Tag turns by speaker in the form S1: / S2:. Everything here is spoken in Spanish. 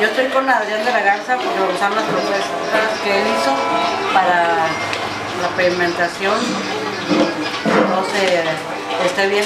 S1: Yo estoy con Adrián de la Garza porque me gustan las propuestas que él hizo para la pigmentación, no se esté bien.